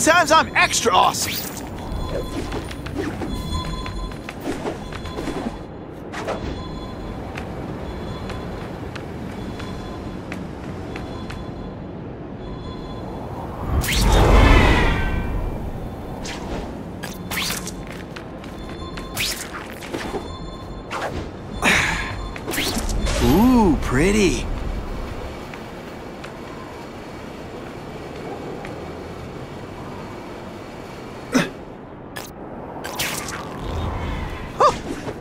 Sometimes I'm extra awesome. Ooh, pretty.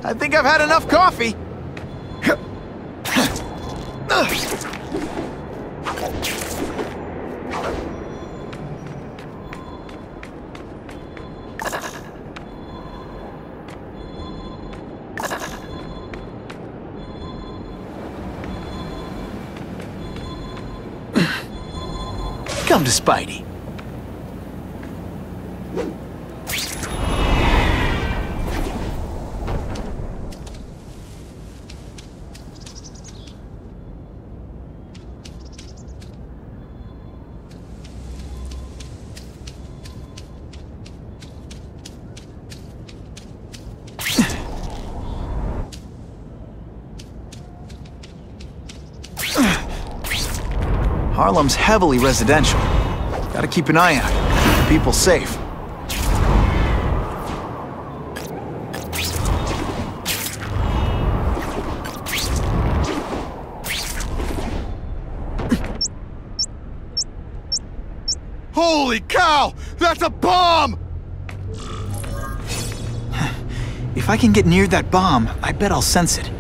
I think I've had enough coffee. Come to Spidey. Harlem's heavily residential. Gotta keep an eye out. Keep people safe. Holy cow! That's a bomb! If I can get near that bomb, I bet I'll sense it.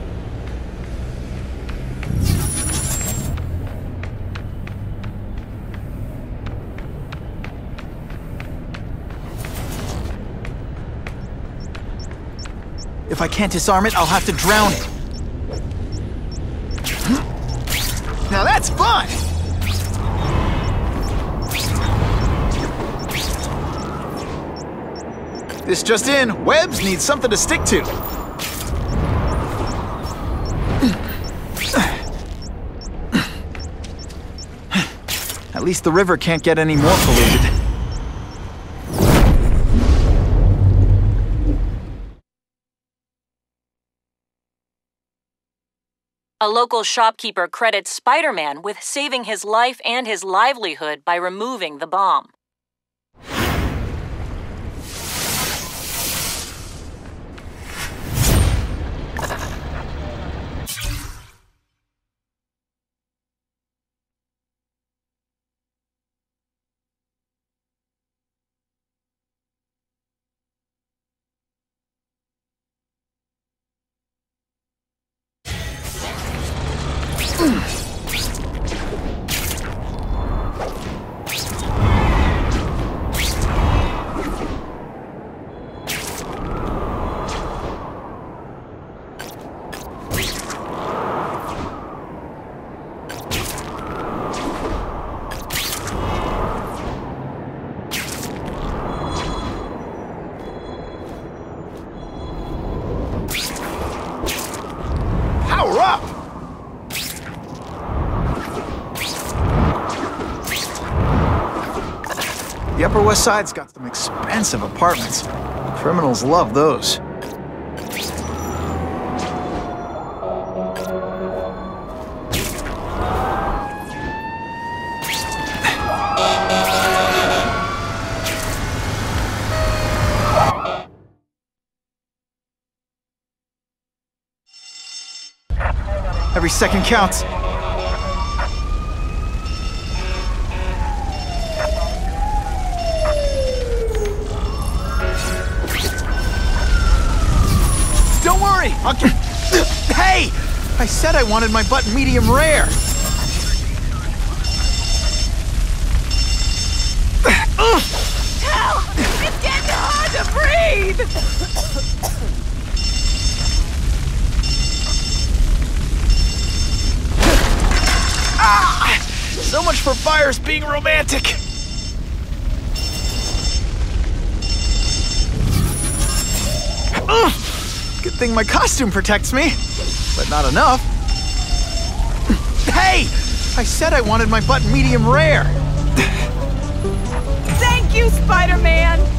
If I can't disarm it, I'll have to drown it. Now that's fun! This just in, webs needs something to stick to. At least the river can't get any more polluted. A local shopkeeper credits Spider Man with saving his life and his livelihood by removing the bomb. Power The Upper West Side's got some expensive apartments. Criminals love those. Every second counts. Don't worry, I'll get... Hey! I said I wanted my butt medium rare. It's getting hard to breathe! Ah! So much for fires being romantic. Ugh! Thing my costume protects me, but not enough. Hey! I said I wanted my butt medium rare. Thank you, Spider-Man!